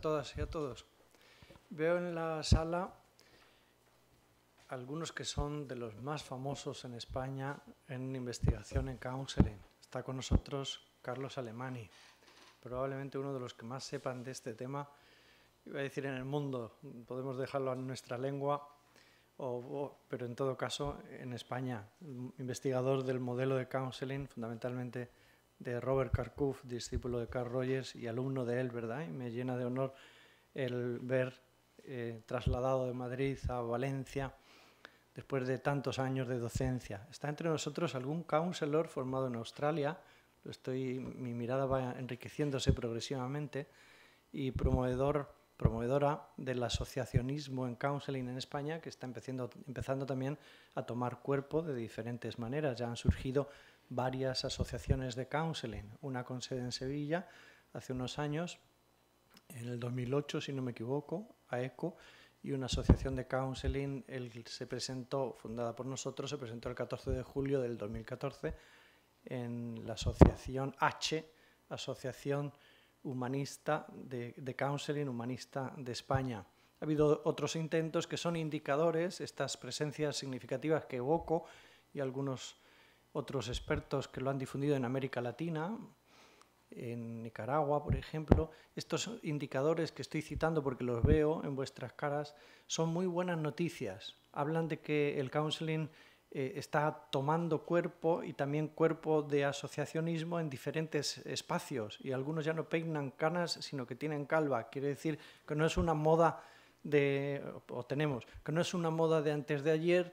a todas y a todos. Veo en la sala algunos que son de los más famosos en España en investigación en counseling. Está con nosotros Carlos Alemani, probablemente uno de los que más sepan de este tema, iba a decir en el mundo, podemos dejarlo en nuestra lengua, pero en todo caso en España, investigador del modelo de counseling, fundamentalmente de Robert Karkuf, discípulo de Carl Rogers y alumno de él, ¿verdad? Y me llena de honor el ver eh, trasladado de Madrid a Valencia después de tantos años de docencia. Está entre nosotros algún counselor formado en Australia, estoy, mi mirada va enriqueciéndose progresivamente, y promovedor, promovedora del asociacionismo en counseling en España, que está empezando, empezando también a tomar cuerpo de diferentes maneras. Ya han surgido varias asociaciones de counseling, una con sede en Sevilla hace unos años, en el 2008 si no me equivoco, AECO, y una asociación de counseling él se presentó, fundada por nosotros, se presentó el 14 de julio del 2014 en la asociación H, Asociación Humanista de Counseling Humanista de España. Ha habido otros intentos que son indicadores, estas presencias significativas que evoco y algunos otros expertos que lo han difundido en América Latina, en Nicaragua, por ejemplo. Estos indicadores que estoy citando porque los veo en vuestras caras son muy buenas noticias. Hablan de que el counseling eh, está tomando cuerpo y también cuerpo de asociacionismo en diferentes espacios y algunos ya no peinan canas sino que tienen calva. Quiere decir que no es una moda de, o tenemos, que no es una moda de antes de ayer,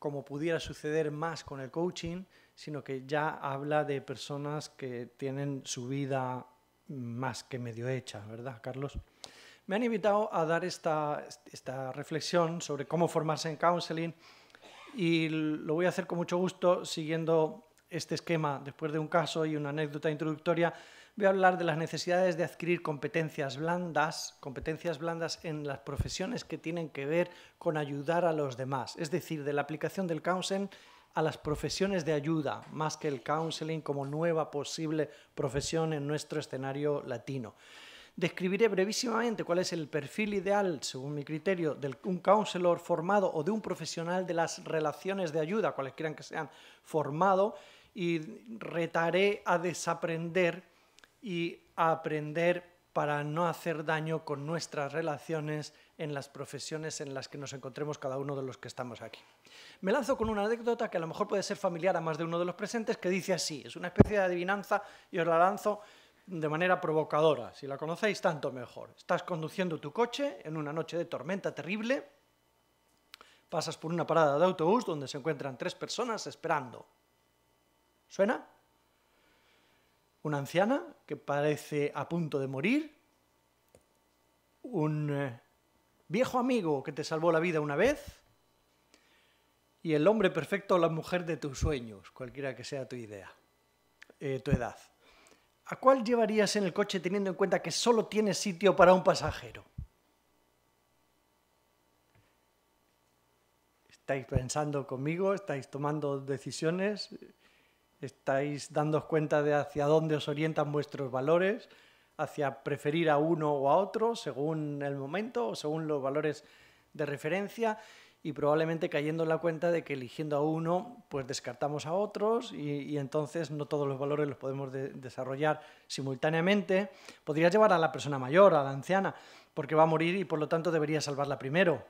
como pudiera suceder más con el coaching, sino que ya habla de personas que tienen su vida más que medio hecha, ¿verdad, Carlos? Me han invitado a dar esta, esta reflexión sobre cómo formarse en counseling y lo voy a hacer con mucho gusto siguiendo este esquema. Después de un caso y una anécdota introductoria, voy a hablar de las necesidades de adquirir competencias blandas, competencias blandas en las profesiones que tienen que ver con ayudar a los demás, es decir, de la aplicación del counseling a las profesiones de ayuda, más que el counseling como nueva posible profesión en nuestro escenario latino. Describiré brevísimamente cuál es el perfil ideal, según mi criterio, de un counselor formado o de un profesional de las relaciones de ayuda, cualesquiera que sean, formado, y retaré a desaprender y aprender para no hacer daño con nuestras relaciones en las profesiones en las que nos encontremos cada uno de los que estamos aquí. Me lanzo con una anécdota que a lo mejor puede ser familiar a más de uno de los presentes, que dice así, es una especie de adivinanza y os la lanzo de manera provocadora. Si la conocéis, tanto mejor. Estás conduciendo tu coche en una noche de tormenta terrible, pasas por una parada de autobús donde se encuentran tres personas esperando. ¿Suena? Una anciana que parece a punto de morir, un eh, viejo amigo que te salvó la vida una vez y el hombre perfecto o la mujer de tus sueños, cualquiera que sea tu idea, eh, tu edad. ¿A cuál llevarías en el coche teniendo en cuenta que solo tienes sitio para un pasajero? ¿Estáis pensando conmigo? ¿Estáis tomando decisiones? Estáis dándos cuenta de hacia dónde os orientan vuestros valores, hacia preferir a uno o a otro según el momento o según los valores de referencia y probablemente cayendo en la cuenta de que eligiendo a uno pues descartamos a otros y, entonces no todos los valores los podemos desarrollar simultáneamente. Podrías llevar a la persona mayor, a la anciana, porque va a morir y por lo tanto deberías salvarla primero.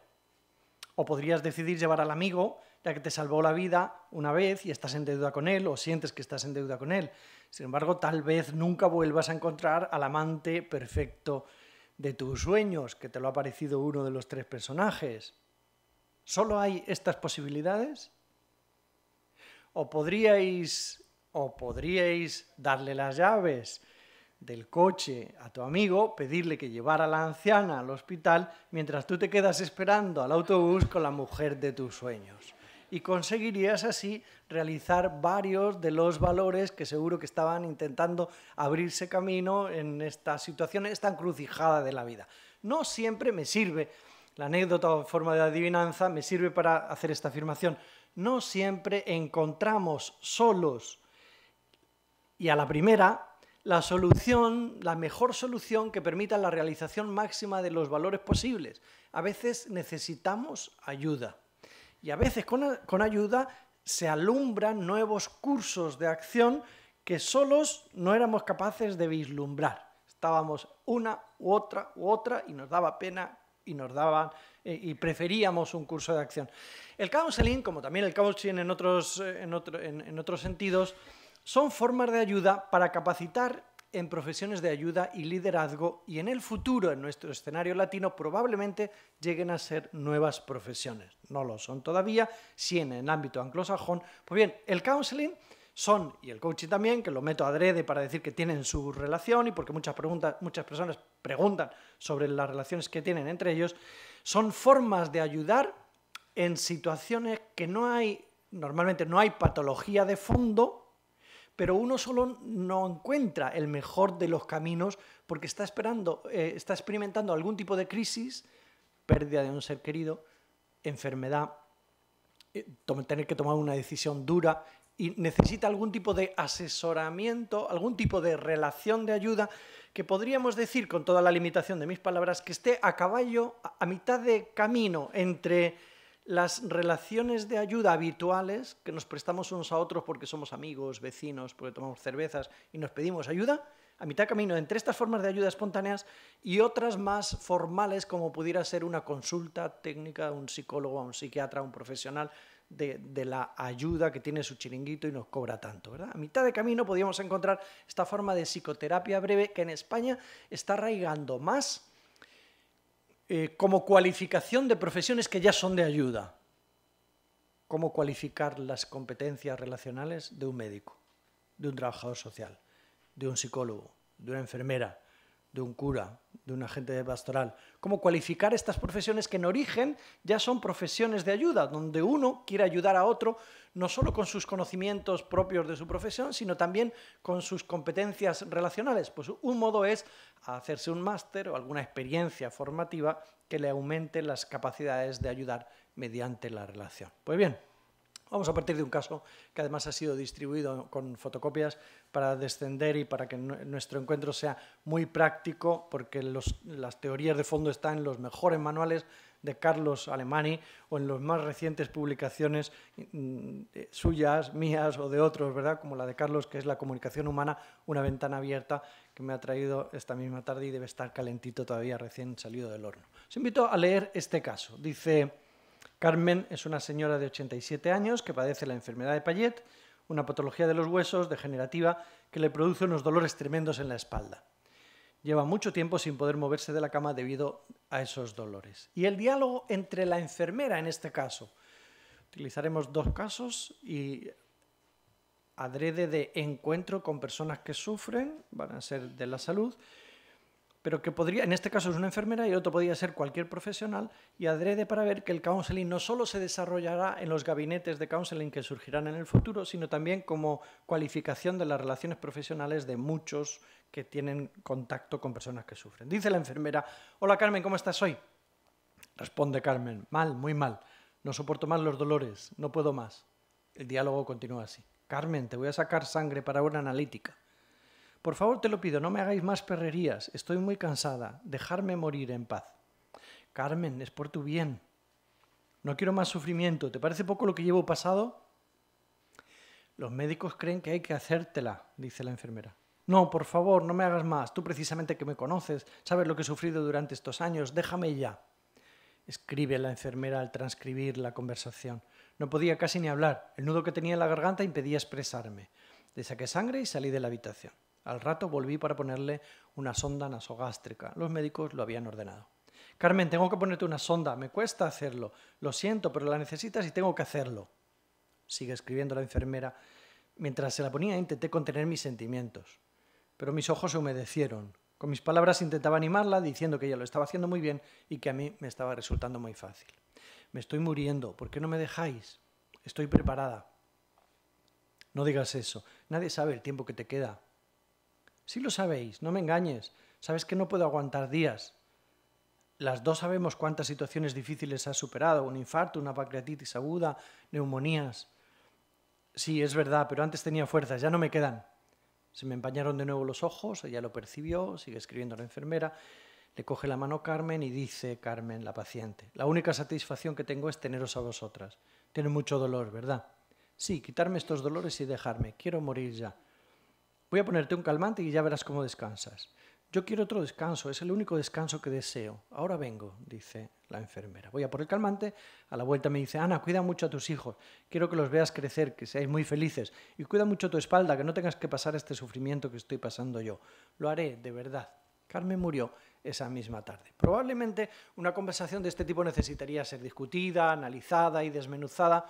O podrías decidir llevar al amigo ya que te salvó la vida una vez y estás en deuda con él o sientes que estás en deuda con él. Sin embargo, tal vez nunca vuelvas a encontrar al amante perfecto de tus sueños, que te lo ha parecido uno de los tres personajes. ¿Solo hay estas posibilidades? ¿O podríais, o podríais darle las llaves del coche a tu amigo, pedirle que llevara a la anciana al hospital mientras tú te quedas esperando al autobús con la mujer de tus sueños? Y conseguirías así realizar varios de los valores que seguro que estaban intentando abrirse camino en esta situación, esta encrucijada de la vida. No siempre me sirve, la anécdota o forma de adivinanza me sirve para hacer esta afirmación, no siempre encontramos solos y a la primera la solución, la mejor solución que permita la realización máxima de los valores posibles. A veces necesitamos ayuda y a veces con, ayuda se alumbran nuevos cursos de acción que solos no éramos capaces de vislumbrar. Estábamos una u otra u otra y nos daba pena y nos daban eh, y preferíamos un curso de acción. El counseling, como también el coaching en otros, eh, en, en otros sentidos, son formas de ayuda para capacitar en profesiones de ayuda y liderazgo y en el futuro, en nuestro escenario latino, probablemente lleguen a ser nuevas profesiones. No lo son todavía, sí en el ámbito anglosajón. Pues bien, el counseling son, y el coaching también, que lo meto adrede para decir que tienen su relación y porque muchas, preguntas, muchas personas preguntan sobre las relaciones que tienen entre ellos, son formas de ayudar en situaciones que no hay, normalmente no hay patología de fondo, pero uno solo no encuentra el mejor de los caminos porque está, esperando, eh, está experimentando algún tipo de crisis, pérdida de un ser querido, enfermedad, eh, tener que tomar una decisión dura y necesita algún tipo de asesoramiento, algún tipo de relación de ayuda que podríamos decir, con toda la limitación de mis palabras, que esté a caballo, a mitad de camino entre las relaciones de ayuda habituales que nos prestamos unos a otros porque somos amigos, vecinos, porque tomamos cervezas y nos pedimos ayuda, a mitad de camino entre estas formas de ayuda espontáneas y otras más formales como pudiera ser una consulta técnica, un psicólogo, un psiquiatra, un profesional de, la ayuda que tiene su chiringuito y nos cobra tanto. ¿verdad? A mitad de camino podríamos encontrar esta forma de psicoterapia breve que en España está arraigando más eh, como cualificación de profesiones que ya son de ayuda. Cómo cualificar las competencias relacionales de un médico, de un trabajador social, de un psicólogo, de una enfermera, de un cura, de un agente de pastoral. Cómo cualificar estas profesiones que en origen ya son profesiones de ayuda, donde uno quiere ayudar a otro no solo con sus conocimientos propios de su profesión, sino también con sus competencias relacionales. Pues un modo es hacerse un máster o alguna experiencia formativa que le aumente las capacidades de ayudar mediante la relación. Pues bien, Vamos a partir de un caso que además ha sido distribuido con fotocopias para descender y para que nuestro encuentro sea muy práctico, porque las teorías de fondo están en los mejores manuales de Carlos Alemani o en las más recientes publicaciones mm, eh, suyas, mías o de otros, ¿verdad? Como la de Carlos, que es La comunicación humana, una ventana abierta que me ha traído esta misma tarde y debe estar calentito todavía, recién salido del horno. Os invito a leer este caso. Dice... Carmen es una señora de 87 años que padece la enfermedad de Payet, una patología de los huesos degenerativa que le produce unos dolores tremendos en la espalda. Lleva mucho tiempo sin poder moverse de la cama debido a esos dolores. Y el diálogo entre la enfermera, en este caso, utilizaremos dos casos y adrede de encuentro con personas que sufren, van a ser de la salud, pero que podría, en este caso es una enfermera y otro podría ser cualquier profesional, y adrede para ver que el counseling no solo se desarrollará en los gabinetes de counseling que surgirán en el futuro, sino también como cualificación de las relaciones profesionales de muchos que tienen contacto con personas que sufren. Dice la enfermera, hola Carmen, ¿cómo estás hoy? Responde Carmen, mal, muy mal, no soporto más los dolores, no puedo más. El diálogo continúa así. Carmen, te voy a sacar sangre para una analítica. Por favor, te lo pido, no me hagáis más perrerías. Estoy muy cansada. Dejarme morir en paz. Carmen, es por tu bien. No quiero más sufrimiento. ¿Te parece poco lo que llevo pasado? Los médicos creen que hay que hacértela, dice la enfermera. No, por favor, no me hagas más. Tú precisamente que me conoces, sabes lo que he sufrido durante estos años. Déjame ya. Escribe la enfermera al transcribir la conversación. No podía casi ni hablar. El nudo que tenía en la garganta impedía expresarme. Le saqué sangre y salí de la habitación. Al rato volví para ponerle una sonda nasogástrica. Los médicos lo habían ordenado. Carmen, tengo que ponerte una sonda. Me cuesta hacerlo. Lo siento, pero la necesitas y tengo que hacerlo. Sigue escribiendo la enfermera. Mientras se la ponía intenté contener mis sentimientos. Pero mis ojos se humedecieron. Con mis palabras intentaba animarla diciendo que ella lo estaba haciendo muy bien y que a mí me estaba resultando muy fácil. Me estoy muriendo. ¿Por qué no me dejáis? Estoy preparada. No digas eso. Nadie sabe el tiempo que te queda. Sí lo sabéis, no me engañes. Sabes que no puedo aguantar días. Las dos sabemos cuántas situaciones difíciles has superado, un infarto, una pancreatitis aguda, neumonías. Sí, es verdad, pero antes tenía fuerzas, ya no me quedan. Se me empañaron de nuevo los ojos, ella lo percibió, sigue escribiendo la enfermera, le coge la mano Carmen y dice, Carmen, la paciente, la única satisfacción que tengo es teneros a vosotras. Tiene mucho dolor, ¿verdad? Sí, quitarme estos dolores y dejarme. Quiero morir ya. Voy a ponerte un calmante y ya verás cómo descansas. Yo quiero otro descanso, es el único descanso que deseo. Ahora vengo, dice la enfermera. Voy a por el calmante, a la vuelta me dice, Ana, cuida mucho a tus hijos, quiero que los veas crecer, que seáis muy felices, y cuida mucho tu espalda, que no tengas que pasar este sufrimiento que estoy pasando yo. Lo haré, de verdad. Carmen murió esa misma tarde. Probablemente una conversación de este tipo necesitaría ser discutida, analizada y desmenuzada.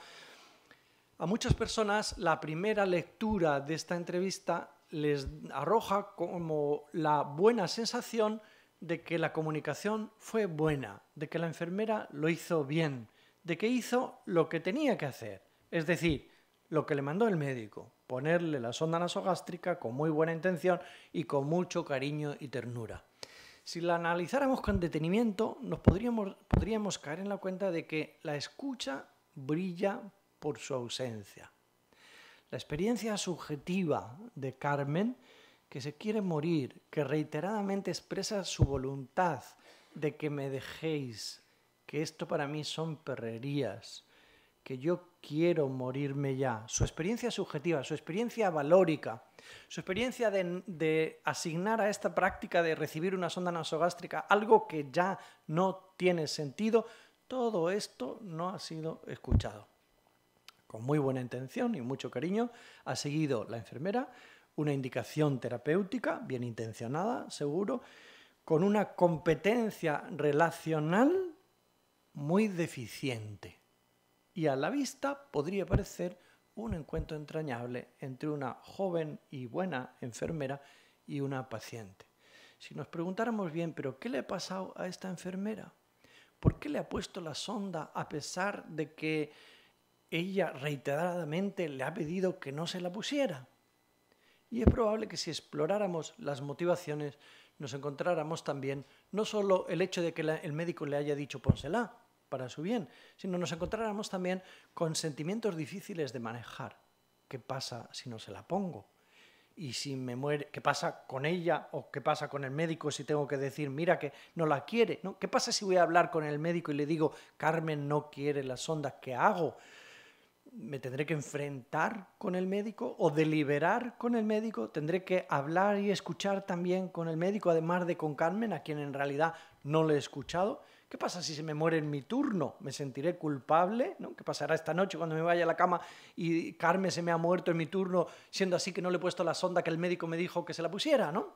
A muchas personas la primera lectura de esta entrevista les arroja como la buena sensación de que la comunicación fue buena, de que la enfermera lo hizo bien, de que hizo lo que tenía que hacer, es decir, lo que le mandó el médico, ponerle la sonda nasogástrica con muy buena intención y con mucho cariño y ternura. Si la analizáramos con detenimiento, nos podríamos, podríamos caer en la cuenta de que la escucha brilla por su ausencia. La experiencia subjetiva de Carmen, que se quiere morir, que reiteradamente expresa su voluntad de que me dejéis, que esto para mí son perrerías, que yo quiero morirme ya. Su experiencia subjetiva, su experiencia valórica, su experiencia de, de, asignar a esta práctica de recibir una sonda nasogástrica algo que ya no tiene sentido, todo esto no ha sido escuchado con muy buena intención y mucho cariño, ha seguido la enfermera una indicación terapéutica, bien intencionada, seguro, con una competencia relacional muy deficiente. Y a la vista podría parecer un encuentro entrañable entre una joven y buena enfermera y una paciente. Si nos preguntáramos bien, pero ¿qué le ha pasado a esta enfermera? ¿Por qué le ha puesto la sonda a pesar de que ella reiteradamente le ha pedido que no se la pusiera. Y es probable que si exploráramos las motivaciones nos encontráramos también no solo el hecho de que el médico le haya dicho pónsela para su bien, sino nos encontráramos también con sentimientos difíciles de manejar. ¿Qué pasa si no se la pongo? y si me muere, ¿qué pasa con ella o qué pasa con el médico si tengo que decir, mira que no la quiere? ¿no? ¿Qué pasa si voy a hablar con el médico y le digo, Carmen no quiere la sonda, ¿qué hago? Me tendré que enfrentar con el médico o deliberar con el médico, tendré que hablar y escuchar también con el médico, además de con Carmen, a quien en realidad no le he escuchado. ¿Qué pasa si se me muere en mi turno? ¿Me sentiré culpable? ¿no? ¿Qué pasará esta noche cuando me vaya a la cama y Carmen se me ha muerto en mi turno, siendo así que no le he puesto la sonda que el médico me dijo que se la pusiera? ¿no?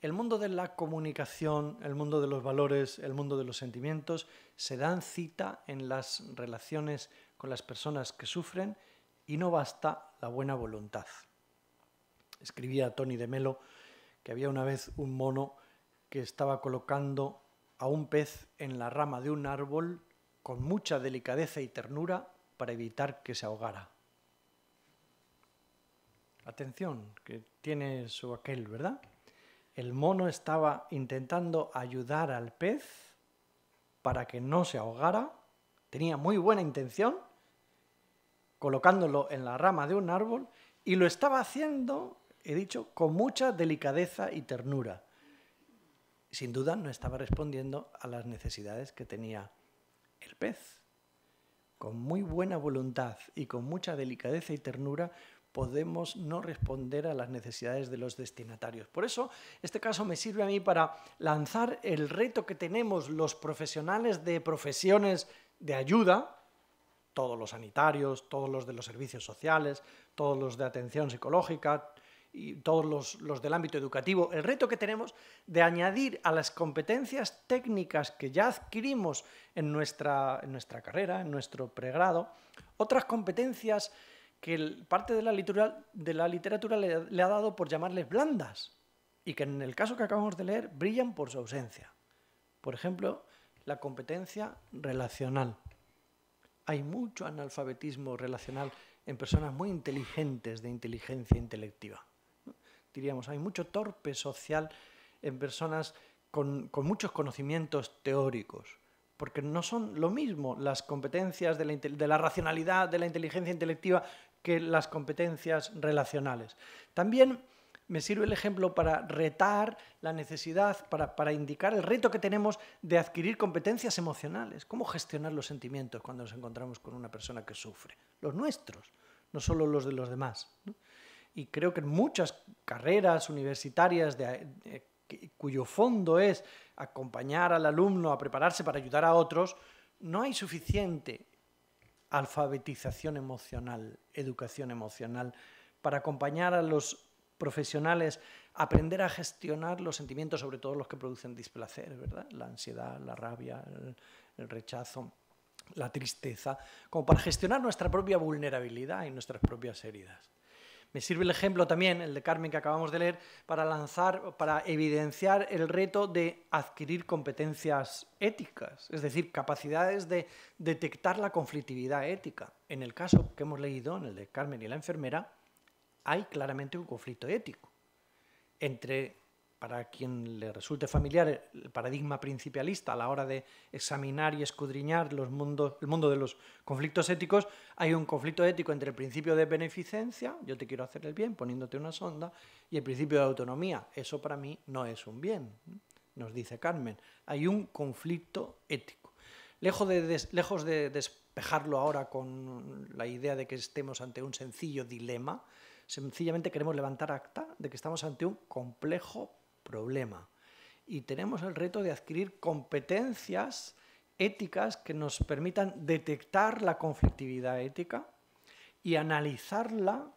El mundo de la comunicación, el mundo de los valores, el mundo de los sentimientos se dan cita en las relaciones con las personas que sufren y no basta la buena voluntad. Escribía Tony de Melo que había una vez un mono que estaba colocando a un pez en la rama de un árbol con mucha delicadeza y ternura para evitar que se ahogara. Atención, que tiene su aquel, ¿verdad? El mono estaba intentando ayudar al pez para que no se ahogara, tenía muy buena intención, colocándolo en la rama de un árbol y lo estaba haciendo, he dicho, con mucha delicadeza y ternura. Sin duda no estaba respondiendo a las necesidades que tenía el pez. Con muy buena voluntad y con mucha delicadeza y ternura podemos no responder a las necesidades de los destinatarios. Por eso, este caso me sirve a mí para lanzar el reto que tenemos los profesionales de profesiones de ayuda, todos los sanitarios, todos los de los servicios sociales, todos los de atención psicológica y todos los, del ámbito educativo, el reto que tenemos de añadir a las competencias técnicas que ya adquirimos en nuestra, en nuestra carrera, en nuestro pregrado, otras competencias que parte de la literatura, de la literatura le, le ha dado por llamarles blandas y que en el caso que acabamos de leer brillan por su ausencia. Por ejemplo, la competencia relacional hay mucho analfabetismo relacional en personas muy inteligentes de inteligencia intelectiva. Diríamos, hay mucho torpe social en personas con, muchos conocimientos teóricos, porque no son lo mismo las competencias de la, de la racionalidad, de la inteligencia intelectiva, que las competencias relacionales. También me sirve el ejemplo para retar la necesidad, para, para, indicar el reto que tenemos de adquirir competencias emocionales. ¿Cómo gestionar los sentimientos cuando nos encontramos con una persona que sufre? Los nuestros, no solo los de los demás. Y creo que en muchas carreras universitarias cuyo fondo es acompañar al alumno a prepararse para ayudar a otros, no hay suficiente alfabetización emocional, educación emocional, para acompañar a los profesionales aprender a gestionar los sentimientos, sobre todo los que producen displacer, ¿verdad? La ansiedad, la rabia, el rechazo, la tristeza, como para gestionar nuestra propia vulnerabilidad y nuestras propias heridas. Me sirve el ejemplo también, el de Carmen que acabamos de leer, para lanzar, para evidenciar el reto de adquirir competencias éticas, es decir, capacidades de detectar la conflictividad ética. En el caso que hemos leído, en el de Carmen y la enfermera, hay claramente un conflicto ético entre para quien le resulte familiar el paradigma principialista a la hora de examinar y escudriñar los mundos, el mundo de los conflictos éticos, hay un conflicto ético entre el principio de beneficencia, yo te quiero hacer el bien poniéndote una sonda, y el principio de autonomía. Eso para mí no es un bien, nos dice Carmen. Hay un conflicto ético. Lejos de, lejos de despejarlo ahora con la idea de que estemos ante un sencillo dilema, sencillamente queremos levantar acta de que estamos ante un complejo problema. Y tenemos el reto de adquirir competencias éticas que nos permitan detectar la conflictividad ética y analizarla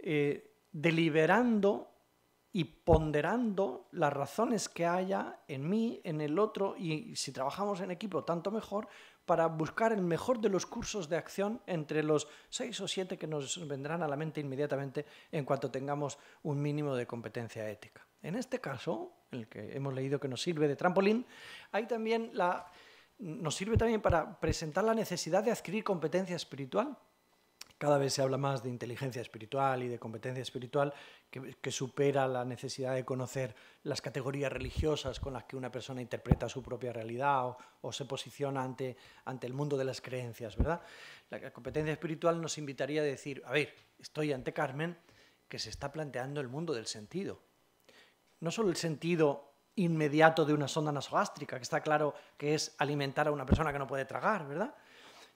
eh, deliberando y ponderando las razones que haya en mí, en el otro, y si trabajamos en equipo, tanto mejor, para buscar el mejor de los cursos de acción entre los seis o siete que nos vendrán a la mente inmediatamente en cuanto tengamos un mínimo de competencia ética. En este caso, el que hemos leído que nos sirve de trampolín, hay también la, nos sirve también para presentar la necesidad de adquirir competencia espiritual. Cada vez se habla más de inteligencia espiritual y de competencia espiritual que, supera la necesidad de conocer las categorías religiosas con las que una persona interpreta su propia realidad o, se posiciona ante, ante el mundo de las creencias, ¿verdad? La competencia espiritual nos invitaría a decir, a ver, estoy ante Carmen que se está planteando el mundo del sentido, no solo el sentido inmediato de una sonda nasogástrica, que está claro que es alimentar a una persona que no puede tragar, ¿verdad?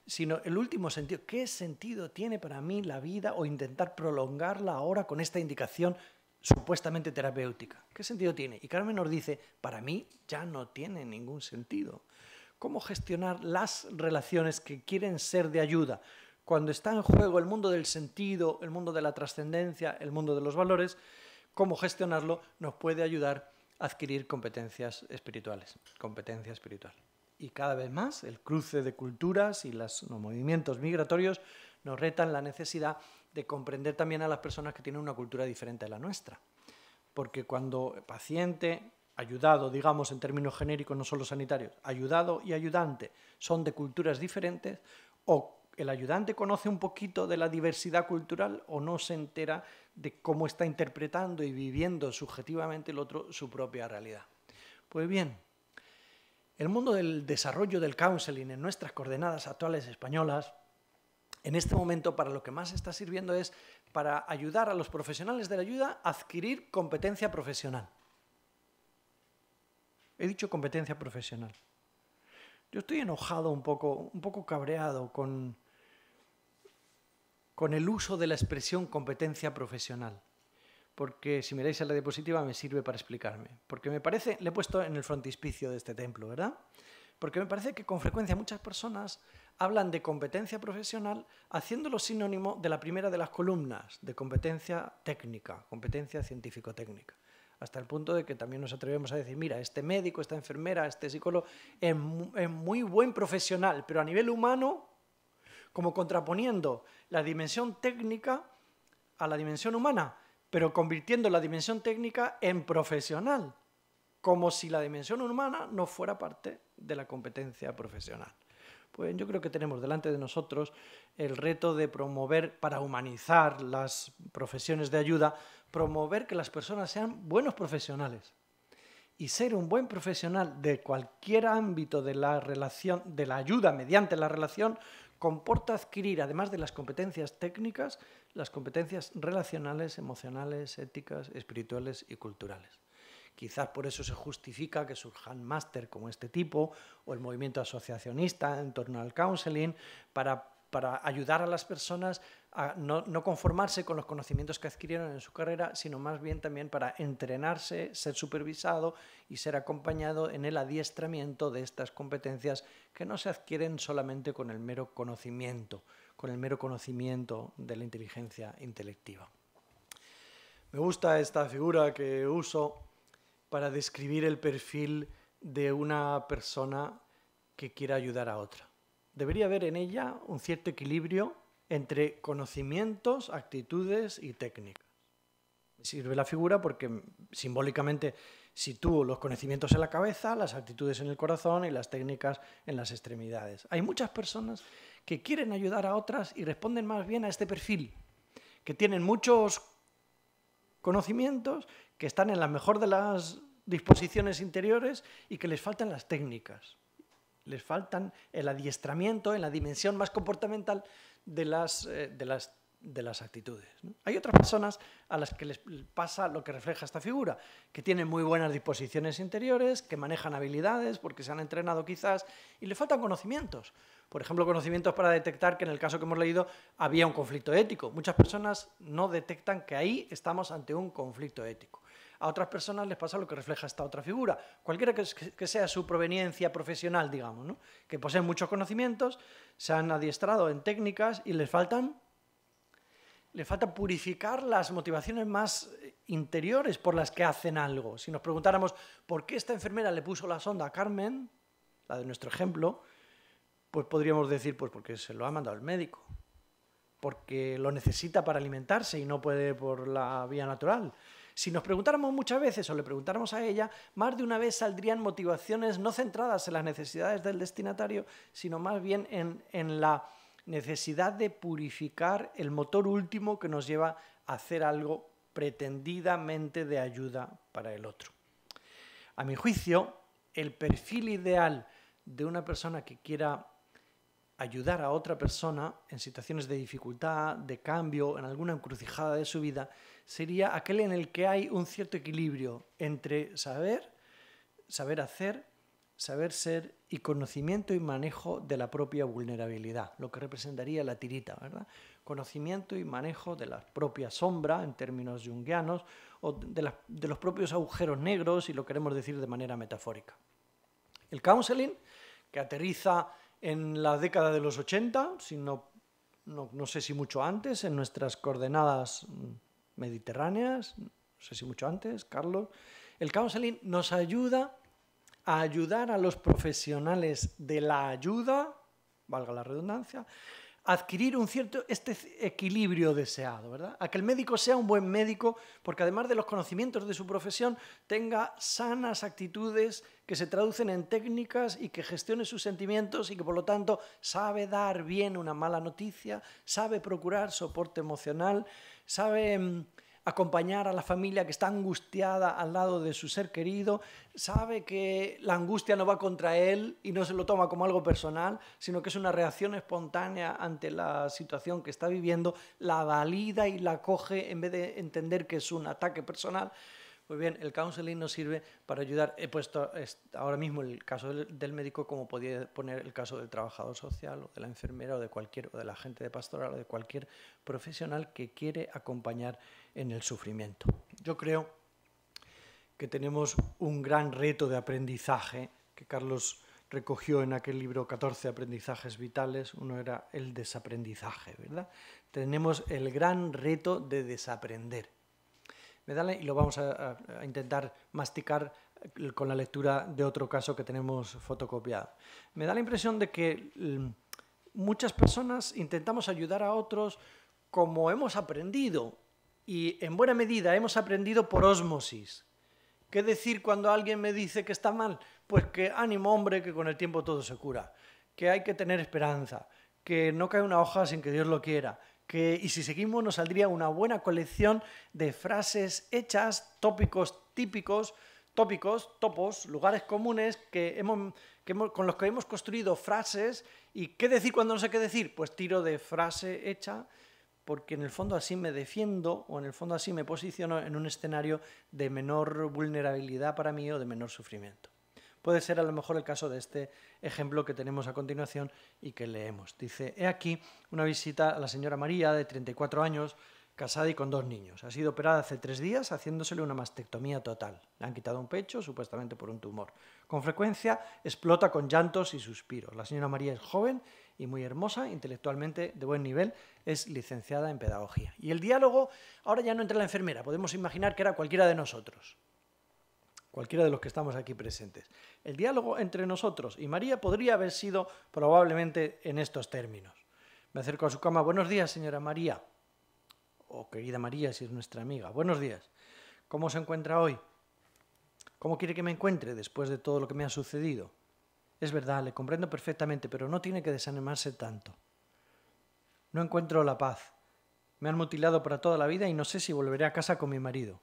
Sino el último sentido, ¿qué sentido tiene para mí la vida o intentar prolongarla ahora con esta indicación supuestamente terapéutica? ¿Qué sentido tiene? Y Carmen nos dice, para mí ya no tiene ningún sentido. ¿Cómo gestionar las relaciones que quieren ser de ayuda? Cuando está en juego el mundo del sentido, el mundo de la trascendencia, el mundo de los valores, cómo gestionarlo nos puede ayudar a adquirir competencias espirituales, competencia espiritual. Y cada vez más el cruce de culturas y los movimientos migratorios nos retan la necesidad de comprender también a las personas que tienen una cultura diferente a la nuestra. Porque cuando paciente, ayudado, digamos en términos genéricos, no solo sanitarios, ayudado y ayudante son de culturas diferentes, o el ayudante conoce un poquito de la diversidad cultural o no se entera de cómo está interpretando y viviendo subjetivamente el otro su propia realidad. Pues bien, el mundo del desarrollo del counseling en nuestras coordenadas actuales españolas, en este momento para lo que más está sirviendo es para ayudar a los profesionales de la ayuda a adquirir competencia profesional. He dicho competencia profesional. Yo estoy enojado un poco, un poco cabreado con, con el uso de la expresión competencia profesional. Porque si miráis a la diapositiva me sirve para explicarme. Porque me parece, le he puesto en el frontispicio de este templo, ¿verdad? Porque me parece que con frecuencia muchas personas hablan de competencia profesional haciéndolo sinónimo de la primera de las columnas, de competencia técnica, competencia científico-técnica. Hasta el punto de que también nos atrevemos a decir, mira, este médico, esta enfermera, este psicólogo es muy buen profesional, pero a nivel humano como contraponiendo la dimensión técnica a la dimensión humana, pero convirtiendo la dimensión técnica en profesional, como si la dimensión humana no fuera parte de la competencia profesional. Pues yo creo que tenemos delante de nosotros el reto de promover, para humanizar las profesiones de ayuda, promover que las personas sean buenos profesionales. Y ser un buen profesional de cualquier ámbito de la relación, de la ayuda mediante la relación, comporta adquirir, además de las competencias técnicas, las competencias relacionales, emocionales, éticas, espirituales y culturales. Quizás por eso se justifica que surjan máster como este tipo o el movimiento asociacionista en torno al counseling para, ayudar a las personas no, no, conformarse con los conocimientos que adquirieron en su carrera, sino más bien también para entrenarse, ser supervisado y ser acompañado en el adiestramiento de estas competencias que no se adquieren solamente con el mero conocimiento, con el mero conocimiento de la inteligencia intelectiva. Me gusta esta figura que uso para describir el perfil de una persona que quiera ayudar a otra. Debería haber en ella un cierto equilibrio entre conocimientos, actitudes y técnicas. Me sirve la figura porque simbólicamente sitúo los conocimientos en la cabeza, las actitudes en el corazón y las técnicas en las extremidades. Hay muchas personas que quieren ayudar a otras y responden más bien a este perfil, que tienen muchos conocimientos que están en la mejor de las disposiciones interiores y que les faltan las técnicas. Les faltan el adiestramiento en la dimensión más comportamental de las, eh, de las, de las actitudes. Hay otras personas a las que les pasa lo que refleja esta figura, que tienen muy buenas disposiciones interiores, que manejan habilidades porque se han entrenado quizás y le faltan conocimientos. Por ejemplo, conocimientos para detectar que en el caso que hemos leído había un conflicto ético. Muchas personas no detectan que ahí estamos ante un conflicto ético. A otras personas les pasa lo que refleja esta otra figura, cualquiera que, sea su proveniencia profesional, digamos, que poseen muchos conocimientos, se han adiestrado en técnicas y les faltan les falta purificar las motivaciones más interiores por las que hacen algo. Si nos preguntáramos por qué esta enfermera le puso la sonda a Carmen, la de nuestro ejemplo, pues podríamos decir, pues porque se lo ha mandado el médico, porque lo necesita para alimentarse y no puede por la vía natural. Si nos preguntáramos muchas veces o le preguntáramos a ella, más de una vez saldrían motivaciones no centradas en las necesidades del destinatario, sino más bien en, en la necesidad de purificar el motor último que nos lleva a hacer algo pretendidamente de ayuda para el otro. A mi juicio, el perfil ideal de una persona que quiera ayudar a otra persona en situaciones de dificultad, de cambio, en alguna encrucijada de su vida, sería aquel en el que hay un cierto equilibrio entre saber, saber hacer, saber ser y conocimiento y manejo de la propia vulnerabilidad, lo que representaría la tirita, ¿verdad? Conocimiento y manejo de la propia sombra en términos junguianos o de, los propios agujeros negros, si lo queremos decir de manera metafórica. El counseling, que aterriza en la década de los 80, si no, no sé si mucho antes, en nuestras coordenadas mediterráneas, no sé si mucho antes, Carlos. El counseling nos ayuda a ayudar a los profesionales de la ayuda, valga la redundancia, adquirir un cierto este equilibrio deseado, ¿verdad? A que el médico sea un buen médico, porque además de los conocimientos de su profesión, tenga sanas actitudes que se traducen en técnicas y que gestione sus sentimientos y que por lo tanto sabe dar bien una mala noticia, sabe procurar soporte emocional, sabe mm, acompañar a la familia que está angustiada al lado de su ser querido, sabe que la angustia no va contra él y no se lo toma como algo personal, sino que es una reacción espontánea ante la situación que está viviendo, la valida y la coge en vez de entender que es un ataque personal. Muy bien, el counseling nos sirve para ayudar. He puesto ahora mismo el caso del, médico como podía poner el caso del trabajador social o de la enfermera o de cualquier o de la agente de pastoral o de cualquier profesional que quiere acompañar en el sufrimiento. Yo creo que tenemos un gran reto de aprendizaje que Carlos recogió en aquel libro 14 aprendizajes vitales, uno era el desaprendizaje, ¿verdad? Tenemos el gran reto de desaprender y lo vamos a, intentar masticar con la lectura de otro caso que tenemos fotocopiado. Me da la impresión de que mm, muchas personas intentamos ayudar a otros como hemos aprendido y en buena medida hemos aprendido por osmosis. ¿Qué decir cuando alguien me dice que está mal? Pues que ánimo hombre, que con el tiempo todo se cura, que hay que tener esperanza, que no cae una hoja sin que Dios lo quiera, que, y si seguimos nos saldría una buena colección de frases hechas, tópicos típicos tópicos, topos, lugares comunes que hemos, con los que hemos construido frases y qué decir cuando no sé qué decir. Pues tiro de frase hecha porque en el fondo así me defiendo o en el fondo así me posiciono en un escenario de menor vulnerabilidad para mí o de menor sufrimiento. Puede ser a lo mejor el caso de este ejemplo que tenemos a continuación y que leemos. Dice, he aquí una visita a la señora María de 34 años, casada y con dos niños. Ha sido operada hace tres días haciéndosele una mastectomía total. Le han quitado un pecho, supuestamente por un tumor. Con frecuencia explota con llantos y suspiros. La señora María es joven y muy hermosa, intelectualmente de buen nivel, es licenciada en pedagogía. Y el diálogo, ahora ya no entra la enfermera, podemos imaginar que era cualquiera de nosotros, cualquiera de los que estamos aquí presentes. El diálogo entre nosotros y María podría haber sido probablemente en estos términos. Me acerco a su cama, buenos días, señora María o querida María, si es nuestra amiga. Buenos días. ¿Cómo se encuentra hoy? ¿Cómo quiere que me encuentre después de todo lo que me ha sucedido? Es verdad, le comprendo perfectamente, pero no tiene que desanimarse tanto. No encuentro la paz. Me han mutilado para toda la vida y no sé si volveré a casa con mi marido.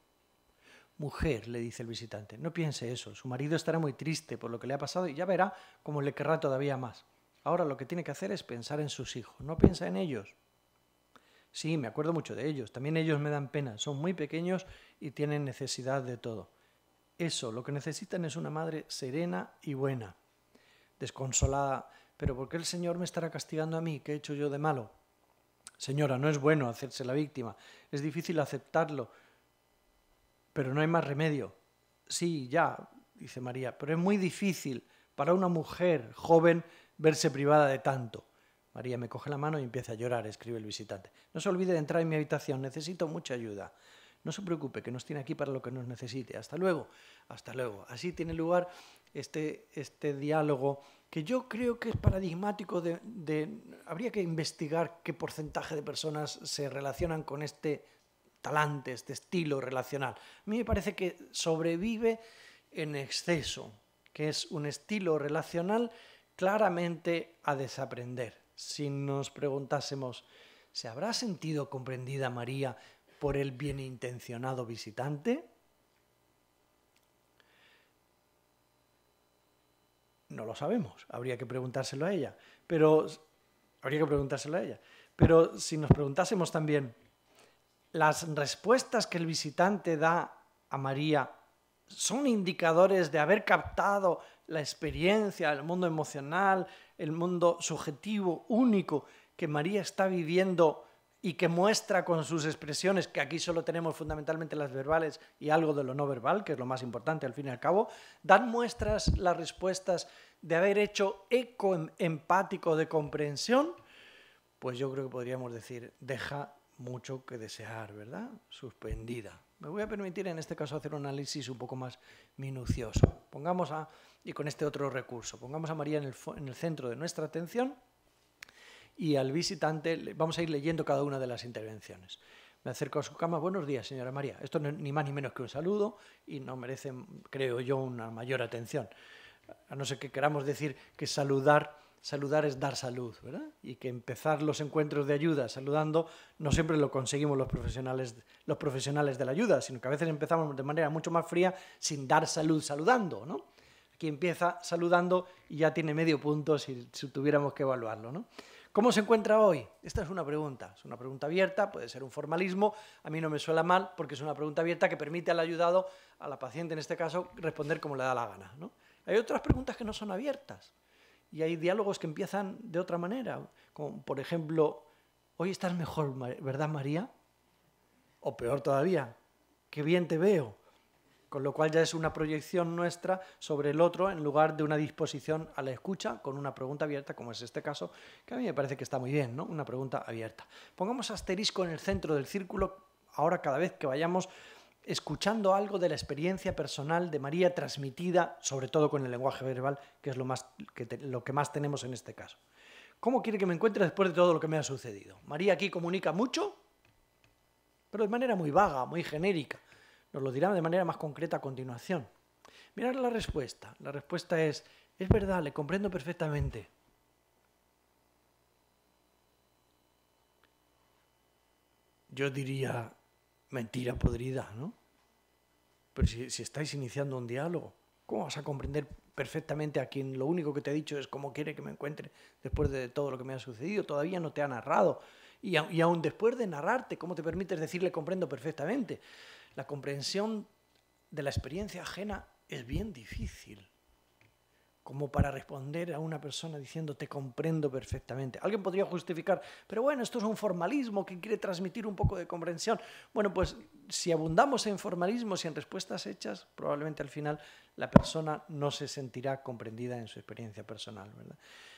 Mujer, le dice el visitante, no piense eso. Su marido estará muy triste por lo que le ha pasado y ya verá cómo le querrá todavía más. Ahora lo que tiene que hacer es pensar en sus hijos. No piensa en ellos. Sí, me acuerdo mucho de ellos. También ellos me dan pena. Son muy pequeños y tienen necesidad de todo. Eso, lo que necesitan es una madre serena y buena. Desconsolada. Pero ¿por qué el Señor me estará castigando a mí? ¿Qué he hecho yo de malo? Señora, no es bueno hacerse la víctima. Es difícil aceptarlo. Pero no hay más remedio. Sí, ya, dice María, pero es muy difícil para una mujer joven verse privada de tanto. María me coge la mano y empieza a llorar, escribe el visitante. No se olvide de entrar en mi habitación, necesito mucha ayuda. No se preocupe, que nos tiene aquí para lo que nos necesite. Hasta luego, hasta luego. Así tiene lugar este, este diálogo que yo creo que es paradigmático de, Habría que investigar qué porcentaje de personas se relacionan con este talante, este estilo relacional. A mí me parece que sobrevive en exceso, que es un estilo relacional claramente a desaprender si nos preguntásemos, ¿se habrá sentido comprendida María por el bienintencionado visitante? No lo sabemos, habría que preguntárselo a ella, pero habría que preguntárselo a ella. Pero si nos preguntásemos también, ¿las respuestas que el visitante da a María son indicadores de haber captado la experiencia, el mundo emocional, el mundo subjetivo, único que María está viviendo y que muestra con sus expresiones, que aquí solo tenemos fundamentalmente las verbales y algo de lo no verbal, que es lo más importante al fin y al cabo, dan muestras las respuestas de haber hecho eco em, empático de comprensión, pues yo creo que podríamos decir, deja mucho que desear, ¿verdad? Suspendida. Me voy a permitir en este caso hacer un análisis un poco más minucioso. Pongamos a, y con este otro recurso, pongamos a María en el, en el centro de nuestra atención y al visitante vamos a ir leyendo cada una de las intervenciones. Me acerco a su cama, buenos días, señora María. Esto no es ni más ni menos que un saludo y no merece, creo yo, una mayor atención. A no ser que queramos decir que saludar saludar es dar salud, ¿verdad? Y que empezar los encuentros de ayuda saludando no siempre lo conseguimos los profesionales, los profesionales de la ayuda, sino que a veces empezamos de manera mucho más fría sin dar salud saludando, ¿no? Aquí empieza saludando y ya tiene medio punto si, si tuviéramos que evaluarlo, ¿no? ¿Cómo se encuentra hoy? Esta es una pregunta, es una pregunta abierta, puede ser un formalismo, a mí no me suena mal porque es una pregunta abierta que permite al ayudado, a la paciente en este caso, responder como le da la gana. ¿no? Hay otras preguntas que no son abiertas, y hay diálogos que empiezan de otra manera, como por ejemplo, hoy estás mejor, ¿verdad María? O peor todavía, qué bien te veo. Con lo cual ya es una proyección nuestra sobre el otro en lugar de una disposición a la escucha con una pregunta abierta, como es este caso, que a mí me parece que está muy bien, ¿no? Una pregunta abierta. Pongamos asterisco en el centro del círculo ahora cada vez que vayamos escuchando algo de la experiencia personal de María transmitida, sobre todo con el lenguaje verbal, que es lo, más, que lo que más tenemos en este caso. ¿Cómo quiere que me encuentre después de todo lo que me ha sucedido? María aquí comunica mucho, pero de manera muy vaga, muy genérica. Nos lo dirá de manera más concreta a continuación. Mirad la respuesta. La respuesta es, es verdad, le comprendo perfectamente. Yo diría, mentira podrida, ¿no? pero si, si estáis iniciando un diálogo, ¿cómo vas a comprender perfectamente a quien lo único que te ha dicho es cómo quiere que me encuentre después de todo lo que me ha sucedido? Todavía no te ha narrado. Y, aún después de narrarte, ¿cómo te permites decirle comprendo perfectamente? La comprensión de la experiencia ajena es bien difícil como para responder a una persona diciendo te comprendo perfectamente. Alguien podría justificar, pero bueno, esto es un formalismo que quiere transmitir un poco de comprensión. Bueno, pues si abundamos en formalismos y en respuestas hechas, probablemente al final la persona no se sentirá comprendida en su experiencia personal.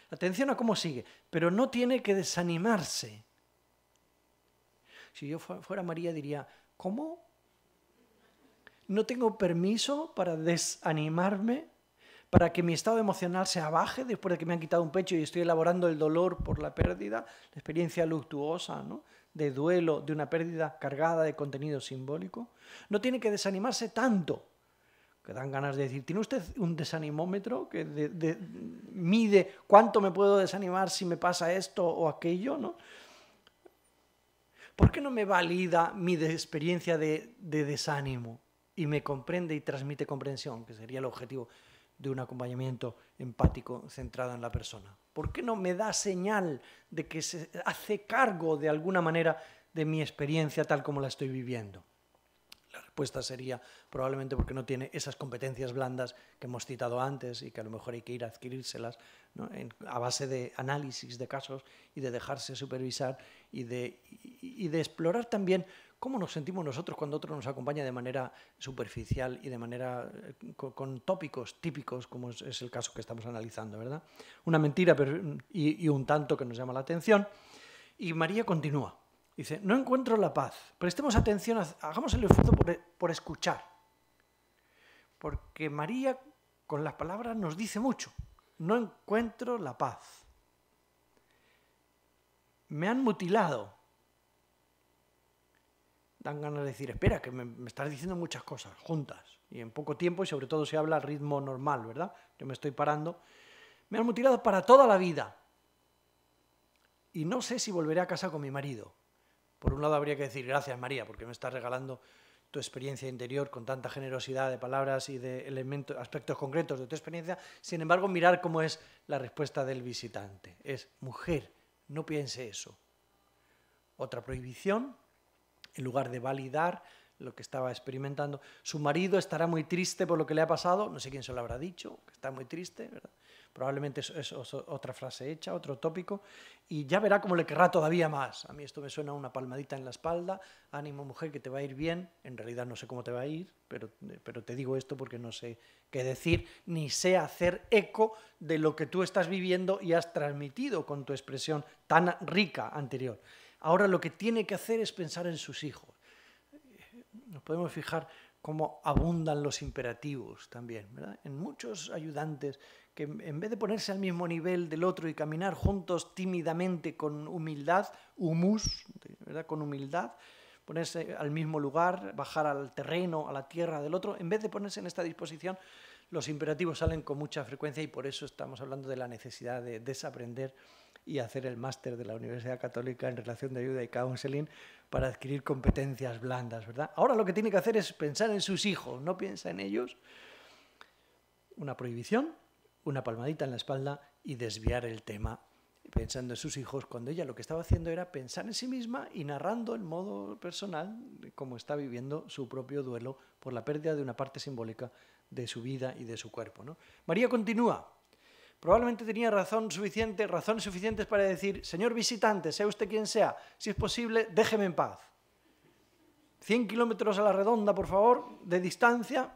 Atención a cómo sigue, pero no tiene que desanimarse. Si yo fuera María diría, ¿cómo? ¿No tengo permiso para desanimarme? para que mi estado emocional se abaje después de que me han quitado un pecho y estoy elaborando el dolor por la pérdida, la experiencia luctuosa, ¿no? de duelo, de una pérdida cargada de contenido simbólico. No tiene que desanimarse tanto, que dan ganas de decir, ¿tiene usted un desanimómetro que mide cuánto me puedo desanimar si me pasa esto o aquello? ¿no? ¿Por qué no me valida mi experiencia de desánimo y me comprende y transmite comprensión, que sería el objetivo de un acompañamiento empático centrado en la persona? ¿Por qué no me da señal de que se hace cargo de alguna manera de mi experiencia tal como la estoy viviendo? La respuesta sería probablemente porque no tiene esas competencias blandas que hemos citado antes y que a lo mejor hay que ir a adquirírselas a base de análisis de casos y de dejarse supervisar y de, y de explorar también ¿Cómo nos sentimos nosotros cuando otro nos acompaña de manera superficial y de manera eh, con, tópicos típicos, como es, el caso que estamos analizando, ¿verdad? Una mentira y, un tanto que nos llama la atención. Y María continúa. Dice, no encuentro la paz. Prestemos atención, hagamos el esfuerzo por, por escuchar. Porque María con las palabras nos dice mucho. No encuentro la paz. Me han mutilado dan ganas de decir, espera, que me, estás diciendo muchas cosas juntas y en poco tiempo y sobre todo se habla al ritmo normal, ¿verdad? Yo me estoy parando. Me han mutilado para toda la vida y no sé si volveré a casa con mi marido. Por un lado habría que decir gracias María porque me estás regalando tu experiencia interior con tanta generosidad de palabras y de elementos, aspectos concretos de tu experiencia. Sin embargo, mirar cómo es la respuesta del visitante. Es, mujer, no piense eso. Otra prohibición, en lugar de validar lo que estaba experimentando. Su marido estará muy triste por lo que le ha pasado, no sé quién se lo habrá dicho, está muy triste, probablemente es, otra frase hecha, otro tópico, y ya verá cómo le querrá todavía más. A mí esto me suena una palmadita en la espalda, ánimo mujer que te va a ir bien, en realidad no sé cómo te va a ir, pero, pero te digo esto porque no sé qué decir, ni sé hacer eco de lo que tú estás viviendo y has transmitido con tu expresión tan rica anterior. Ahora lo que tiene que hacer es pensar en sus hijos. Nos podemos fijar cómo abundan los imperativos también. En muchos ayudantes que en vez de ponerse al mismo nivel del otro y caminar juntos tímidamente con humildad, humus, ¿verdad? con humildad, ponerse al mismo lugar, bajar al terreno, a la tierra del otro, en vez de ponerse en esta disposición, los imperativos salen con mucha frecuencia y por eso estamos hablando de la necesidad de desaprender y hacer el máster de la Universidad Católica en relación de ayuda y counseling para adquirir competencias blandas, ¿verdad? Ahora lo que tiene que hacer es pensar en sus hijos, no piensa en ellos. Una prohibición, una palmadita en la espalda y desviar el tema pensando en sus hijos, cuando ella lo que estaba haciendo era pensar en sí misma y narrando el modo personal cómo está viviendo su propio duelo por la pérdida de una parte simbólica de su vida y de su cuerpo. ¿no? María continúa, Probablemente tenía razón suficiente, razones suficientes para decir, señor visitante, sea usted quien sea, si es posible, déjeme en paz. 100 kilómetros a la redonda, por favor, de distancia,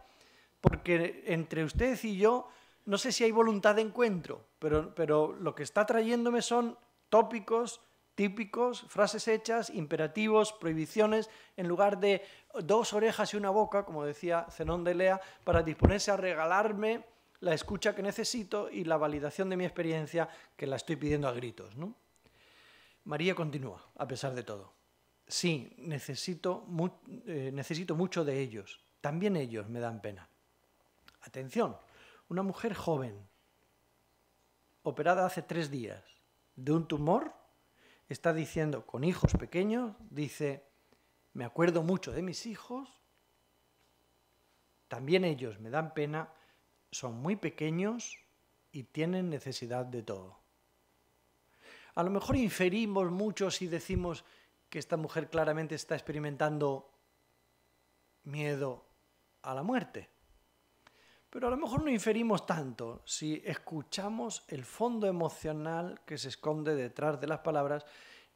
porque entre usted y yo no sé si hay voluntad de encuentro, pero, pero lo que está trayéndome son tópicos típicos, frases hechas, imperativos, prohibiciones, en lugar de dos orejas y una boca, como decía Zenón de Lea, para disponerse a regalarme la escucha que necesito y la validación de mi experiencia que la estoy pidiendo a gritos. ¿no? María continúa, a pesar de todo. Sí, necesito, eh, necesito mucho de ellos. También ellos me dan pena. Atención, una mujer joven, operada hace tres días, de un tumor, está diciendo, con hijos pequeños, dice, me acuerdo mucho de mis hijos también ellos me dan pena, son muy pequeños y tienen necesidad de todo. A lo mejor inferimos mucho si decimos que esta mujer claramente está experimentando miedo a la muerte. Pero a lo mejor no inferimos tanto si escuchamos el fondo emocional que se esconde detrás de las palabras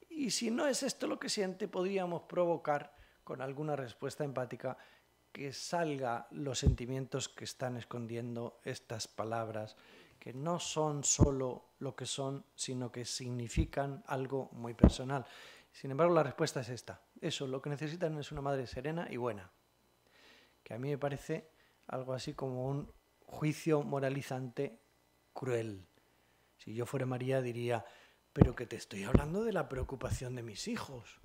y si no es esto lo que siente, podríamos provocar con alguna respuesta empática que salga los sentimientos que están escondiendo estas palabras, que no son solo lo que son, sino que significan algo muy personal. Sin embargo, la respuesta es esta. Eso, lo que necesitan es una madre serena y buena, que a mí me parece algo así como un juicio moralizante cruel. Si yo fuera María diría, pero que te estoy hablando de la preocupación de mis hijos.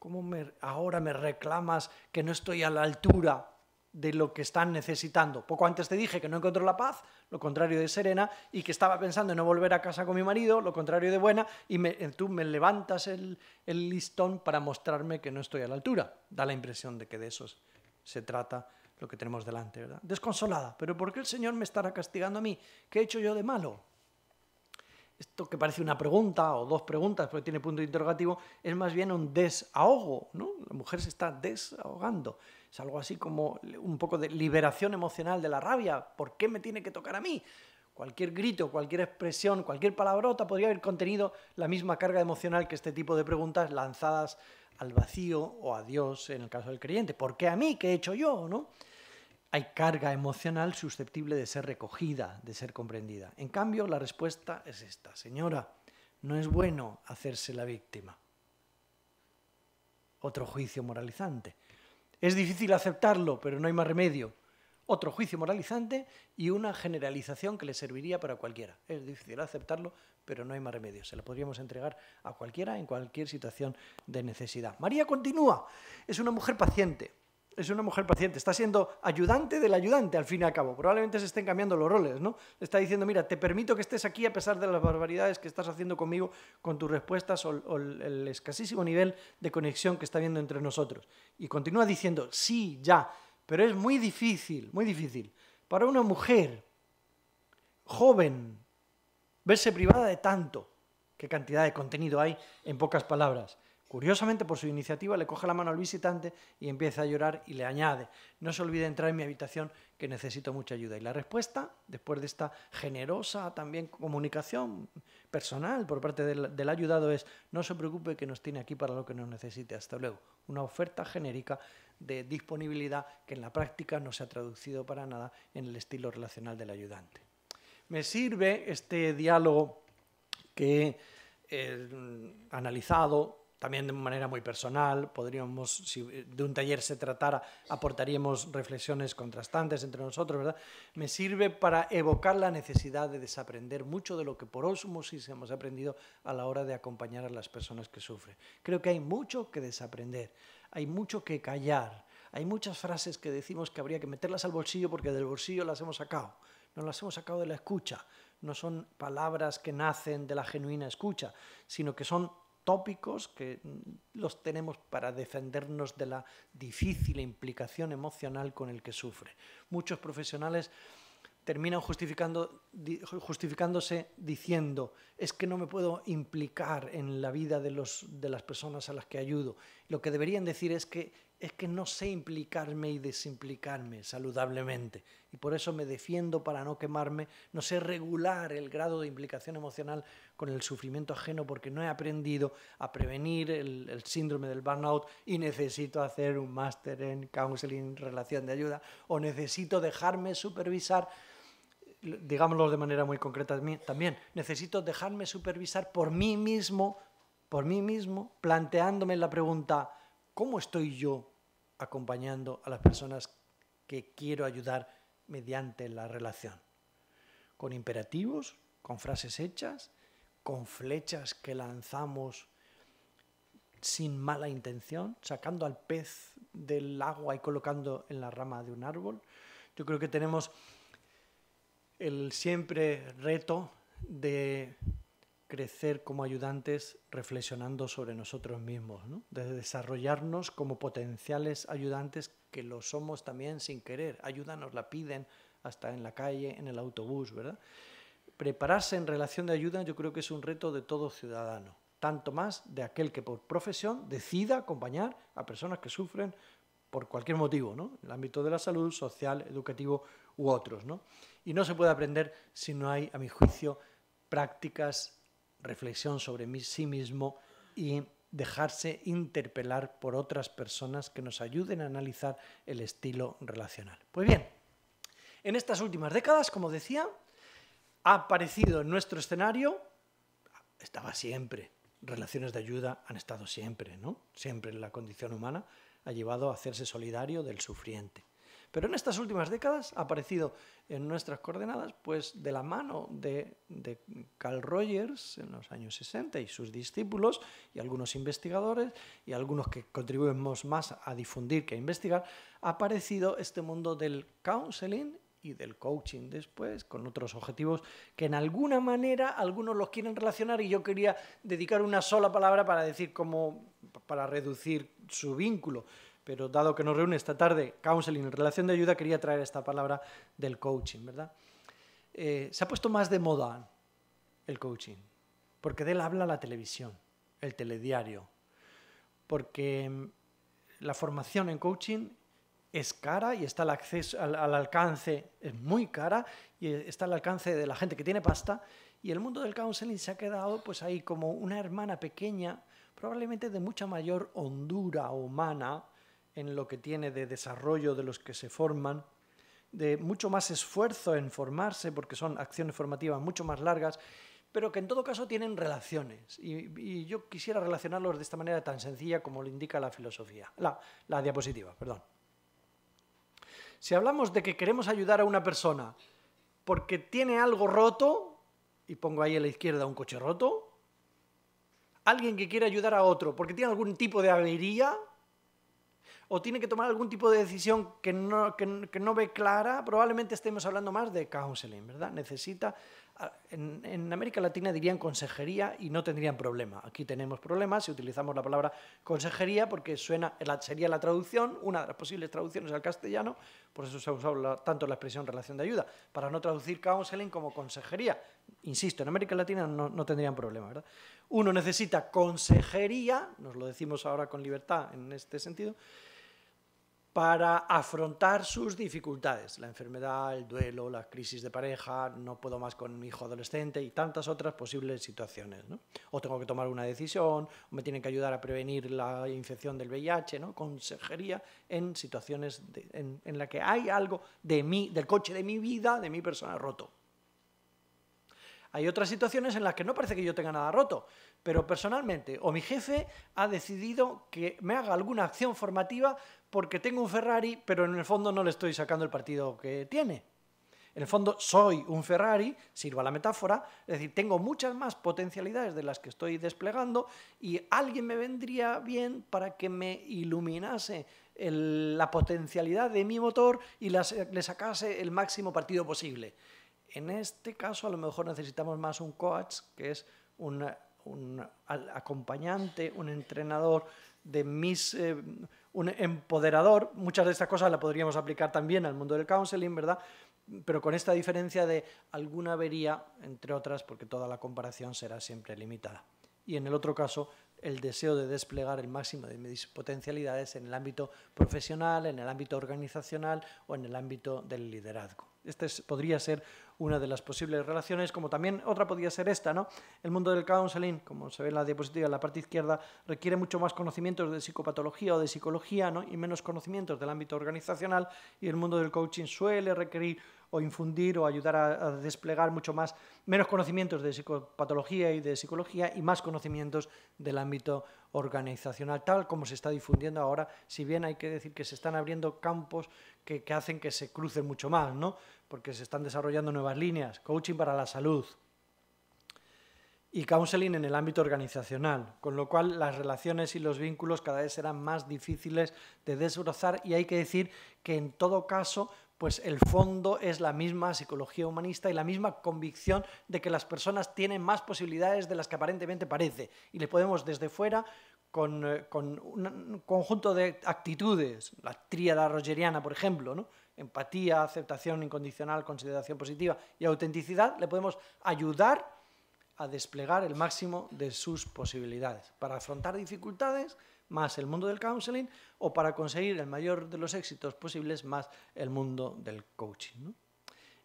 ¿Cómo me, ahora me reclamas que no estoy a la altura de lo que están necesitando? Poco antes te dije que no encontró la paz, lo contrario de serena, y que estaba pensando en no volver a casa con mi marido, lo contrario de buena, y tú me levantas el, el listón para mostrarme que no estoy a la altura. Da la impresión de que de eso se trata lo que tenemos delante, ¿verdad? Desconsolada, pero ¿por qué el Señor me estará castigando a mí? ¿Qué he hecho yo de malo? Esto que parece una pregunta o dos preguntas porque tiene punto interrogativo, es más bien un desahogo, ¿no? La mujer se está desahogando. Es algo así como un poco de liberación emocional de la rabia. ¿Por qué me tiene que tocar a mí? Cualquier grito, cualquier expresión, cualquier palabrota podría haber contenido la misma carga emocional que este tipo de preguntas lanzadas al vacío o a Dios en el caso del creyente. ¿Por qué a mí? ¿Qué he hecho yo? ¿no? Hay carga emocional susceptible de ser recogida, de ser comprendida. En cambio, la respuesta es esta. Señora, no es bueno hacerse la víctima. Otro juicio moralizante. Es difícil aceptarlo, pero no hay más remedio. Otro juicio moralizante y una generalización que le serviría para cualquiera. Es difícil aceptarlo, pero no hay más remedio. Se lo podríamos entregar a cualquiera en cualquier situación de necesidad. María continúa. Es una mujer paciente, es una mujer paciente, está siendo ayudante del ayudante al fin y al cabo. Probablemente se estén cambiando los roles, ¿no? está diciendo, mira, te permito que estés aquí a pesar de las barbaridades que estás haciendo conmigo con tus respuestas o, el escasísimo nivel de conexión que está habiendo entre nosotros. Y continúa diciendo, sí, ya, pero es muy difícil, muy difícil para una mujer joven verse privada de tanto. ¿Qué cantidad de contenido hay en pocas palabras? Curiosamente, por su iniciativa, le coge la mano al visitante y empieza a llorar y le añade, no se olvide entrar en mi habitación que necesito mucha ayuda. Y la respuesta, después de esta generosa también comunicación personal por parte del, ayudado, es, no se preocupe que nos tiene aquí para lo que nos necesite. Hasta luego. Una oferta genérica de disponibilidad que en la práctica no se ha traducido para nada en el estilo relacional del ayudante. Me sirve este diálogo que he analizado también de manera muy personal, podríamos, si de un taller se tratara, aportaríamos reflexiones contrastantes entre nosotros, ¿verdad? Me sirve para evocar la necesidad de desaprender mucho de lo que por osmosis hemos aprendido a la hora de acompañar a las personas que sufren. Creo que hay mucho que desaprender, hay mucho que callar, hay muchas frases que decimos que habría que meterlas al bolsillo porque del bolsillo las hemos sacado, no las hemos sacado de la escucha, no son palabras que nacen de la genuina escucha, sino que son tópicos que los tenemos para defendernos de la difícil implicación emocional con el que sufre. Muchos profesionales terminan justificando, justificándose diciendo, es que no me puedo implicar en la vida de, los, de las personas a las que ayudo. Lo que deberían decir es que es que no sé implicarme y desimplicarme saludablemente. Y por eso me defiendo para no quemarme, no sé regular el grado de implicación emocional con el sufrimiento ajeno porque no he aprendido a prevenir el, síndrome del burnout y necesito hacer un máster en counseling, relación de ayuda, o necesito dejarme supervisar digámoslo de manera muy concreta también, necesito dejarme supervisar por mí mismo, por mí mismo, planteándome la pregunta, ¿cómo estoy yo acompañando a las personas que quiero ayudar mediante la relación. Con imperativos, con frases hechas, con flechas que lanzamos sin mala intención, sacando al pez del agua y colocando en la rama de un árbol. Yo creo que tenemos el siempre reto de crecer como ayudantes reflexionando sobre nosotros mismos, ¿no? de desarrollarnos como potenciales ayudantes que lo somos también sin querer. Ayuda nos la piden hasta en la calle, en el autobús, ¿verdad? Prepararse en relación de ayuda yo creo que es un reto de todo ciudadano, tanto más de aquel que por profesión decida acompañar a personas que sufren por cualquier motivo, ¿no? En el ámbito de la salud, social, educativo u otros, ¿no? Y no se puede aprender si no hay, a mi juicio, prácticas reflexión sobre sí mismo y dejarse interpelar por otras personas que nos ayuden a analizar el estilo relacional. Pues bien, en estas últimas décadas, como decía, ha aparecido en nuestro escenario, estaba siempre, relaciones de ayuda han estado siempre, ¿no? Siempre la condición humana ha llevado a hacerse solidario del sufriente. Pero en estas últimas décadas ha aparecido en nuestras coordenadas, pues de la mano de, Carl Rogers en los años 60 y sus discípulos y algunos investigadores y algunos que contribuimos más a difundir que a investigar, ha aparecido este mundo del counseling y del coaching después, con otros objetivos que en alguna manera algunos los quieren relacionar y yo quería dedicar una sola palabra para decir cómo, para reducir su vínculo pero dado que nos reúne esta tarde counseling en relación de ayuda, quería traer esta palabra del coaching, ¿verdad? Eh, se ha puesto más de moda el coaching, porque de él habla la televisión, el telediario, porque mm, la formación en coaching es cara y está al, acceso, al, alcance, es muy cara y está al alcance de la gente que tiene pasta y el mundo del counseling se ha quedado pues ahí como una hermana pequeña, probablemente de mucha mayor hondura humana, en lo que tiene de desarrollo de los que se forman, de mucho más esfuerzo en formarse, porque son acciones formativas mucho más largas, pero que en todo caso tienen relaciones. Y, yo quisiera relacionarlos de esta manera tan sencilla como lo indica la filosofía, la, la diapositiva, perdón. Si hablamos de que queremos ayudar a una persona porque tiene algo roto, y pongo ahí a la izquierda un coche roto, alguien que quiere ayudar a otro porque tiene algún tipo de avería, o tiene que tomar algún tipo de decisión que no, que, no ve clara, probablemente estemos hablando más de counseling, ¿verdad? Necesita, ah, en, en, América Latina dirían consejería y no tendrían problema. Aquí tenemos problemas si utilizamos la palabra consejería porque suena, sería la traducción, una de las posibles traducciones al castellano, por eso se ha usado tanto la expresión relación de ayuda, para no traducir counseling como consejería. Insisto, en América Latina no, no tendrían problema, ¿verdad? Uno necesita consejería, nos lo decimos ahora con libertad en este sentido, para afrontar sus dificultades, la enfermedad, el duelo, la crisis de pareja, no puedo más con mi hijo adolescente y tantas otras posibles situaciones. O tengo que tomar una decisión, o me tienen que ayudar a prevenir la infección del VIH, ¿no? consejería en situaciones en, en las que hay algo de mí, del coche de mi vida, de mi persona roto. Hay otras situaciones en las que no parece que yo tenga nada roto, pero personalmente o mi jefe ha decidido que me haga alguna acción formativa porque tengo un Ferrari, pero en el fondo no le estoy sacando el partido que tiene. En el fondo soy un Ferrari, sirva la metáfora, es decir, tengo muchas más potencialidades de las que estoy desplegando y alguien me vendría bien para que me iluminase la potencialidad de mi motor y le sacase el máximo partido posible. En este caso a lo mejor necesitamos más un coach, que es un, acompañante, un entrenador de mis... Eh, un empoderador. Muchas de estas cosas las podríamos aplicar también al mundo del counseling, ¿verdad? Pero con esta diferencia de alguna avería, entre otras, porque toda la comparación será siempre limitada. Y en el otro caso, el deseo de desplegar el máximo de mis potencialidades en el ámbito profesional, en el ámbito organizacional o en el ámbito del liderazgo. Esta podría ser una de las posibles relaciones, como también otra podría ser esta, ¿no? El mundo del counseling, como se ve en la diapositiva en la parte izquierda, requiere mucho más conocimientos de psicopatología o de psicología, ¿no? Y menos conocimientos del ámbito organizacional, y el mundo del coaching suele requerir o infundir o ayudar a, desplegar mucho más, menos conocimientos de psicopatología y de psicología y más conocimientos del ámbito organizacional, tal como se está difundiendo ahora, si bien hay que decir que se están abriendo campos que, hacen que se crucen mucho más, ¿no? porque se están desarrollando nuevas líneas, coaching para la salud y counseling en el ámbito organizacional, con lo cual las relaciones y los vínculos cada vez serán más difíciles de desbrozar y hay que decir que en todo caso pues el fondo es la misma psicología humanista y la misma convicción de que las personas tienen más posibilidades de las que aparentemente parece. Y le podemos desde fuera, con, eh, un conjunto de actitudes, la tríada rogeriana, por ejemplo, ¿no? empatía, aceptación incondicional, consideración positiva y autenticidad, le podemos ayudar a desplegar el máximo de sus posibilidades para afrontar dificultades más el mundo del counseling o para conseguir el mayor de los éxitos posibles más el mundo del coaching.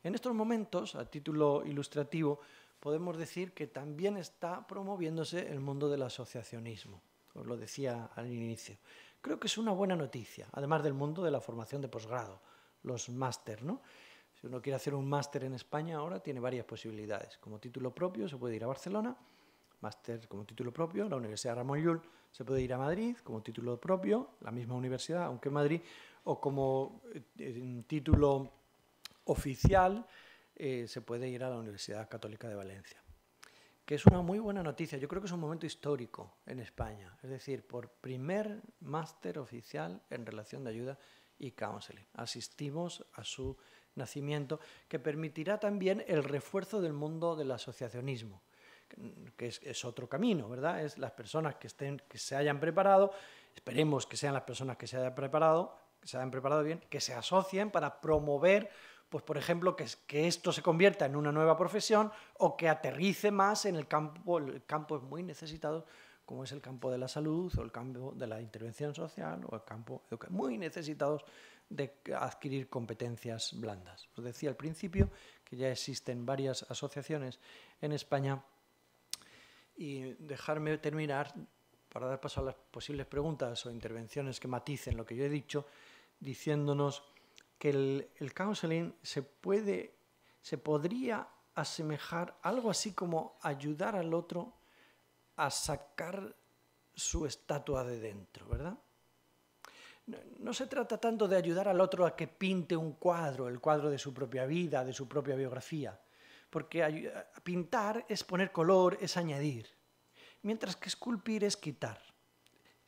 En estos momentos, a título ilustrativo, podemos decir que también está promoviéndose el mundo del asociacionismo, os lo decía al inicio. Creo que es una buena noticia, además del mundo de la formación de posgrado, los máster, ¿no? Si uno quiere hacer un máster en España ahora, tiene varias posibilidades. Como título propio se puede ir a Barcelona, máster como título propio, la Universidad Ramón Llull se puede ir a Madrid como título propio, la misma universidad, aunque en Madrid, o como eh, título oficial eh, se puede ir a la Universidad Católica de Valencia. Que es una muy buena noticia, yo creo que es un momento histórico en España, es decir, por primer máster oficial en relación de ayuda y counseling. Asistimos a su nacimiento, que permitirá también el refuerzo del mundo del asociacionismo que es, otro camino, ¿verdad? Es las personas que, estén, que se hayan preparado, esperemos que sean las personas que se hayan preparado, que se hayan preparado bien, que se asocien para promover, pues por ejemplo, que, esto se convierta en una nueva profesión o que aterrice más en el campo, el campo muy necesitado como es el campo de la salud o el campo de la intervención social o el campo muy necesitados de adquirir competencias blandas. Os decía al principio que ya existen varias asociaciones en España y dejarme terminar para dar paso a las posibles preguntas o intervenciones que maticen lo que yo he dicho, diciéndonos el, el counseling se puede, se podría asemejar algo así como ayudar al otro a sacar su estatua de dentro, ¿verdad? No, se trata tanto de ayudar al otro a que pinte un cuadro, el cuadro de su propia vida, de su propia biografía, porque pintar es poner color, es añadir, mientras que esculpir es quitar,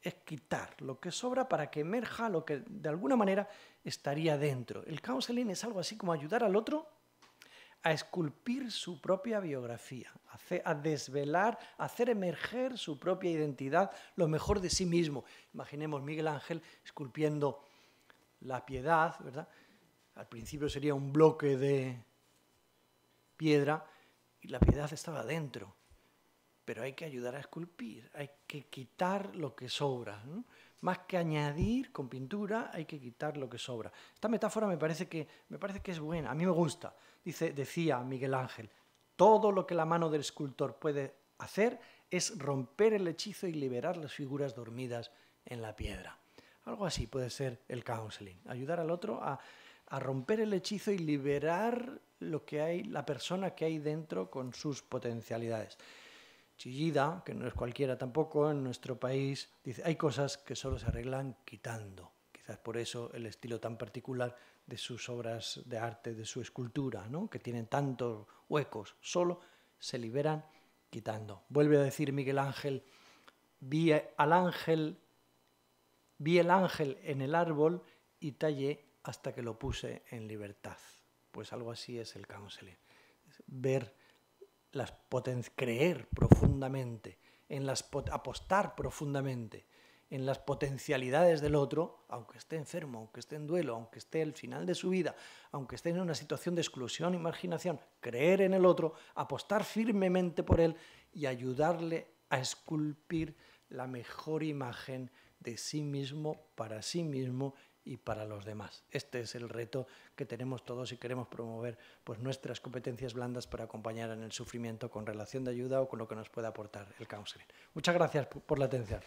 es quitar lo que sobra para que emerja lo que de alguna manera estaría dentro. El counseling es algo así como ayudar al otro a esculpir su propia biografía, a desvelar, a hacer emerger su propia identidad, lo mejor de sí mismo. Imaginemos Miguel Ángel esculpiendo la piedad, ¿verdad? Al principio sería un bloque de, piedra y la piedad estaba dentro. Pero hay que ayudar a esculpir, hay que quitar lo que sobra. Más que añadir con pintura, hay que quitar lo que sobra. Esta metáfora me parece que, me parece que es buena, a mí me gusta. Dice, decía Miguel Ángel, todo lo que la mano del escultor puede hacer es romper el hechizo y liberar las figuras dormidas en la piedra. Algo así puede ser el counseling, ayudar al otro a, a romper el hechizo y liberar lo que hay, la persona que hay dentro con sus potencialidades. Chillida, que no es cualquiera tampoco, en nuestro país dice, hay cosas que solo se arreglan quitando. Quizás por eso el estilo tan particular de sus obras de arte, de su escultura, ¿no? que tienen tantos huecos, solo se liberan quitando. Vuelve a decir Miguel Ángel, vi al ángel, vi el ángel en el árbol y tallé hasta que lo puse en libertad. Pues algo así es el counseling. Ver las creer profundamente, en las apostar profundamente en las potencialidades del otro, aunque esté enfermo, aunque esté en duelo, aunque esté al final de su vida, aunque esté en una situación de exclusión y marginación, creer en el otro, apostar firmemente por él y ayudarle a esculpir la mejor imagen de sí mismo para sí mismo y para los demás. Este es el reto que tenemos todos y queremos promover pues, nuestras competencias blandas para acompañar en el sufrimiento con relación de ayuda o con lo que nos pueda aportar el counseling. Muchas gracias por la atención.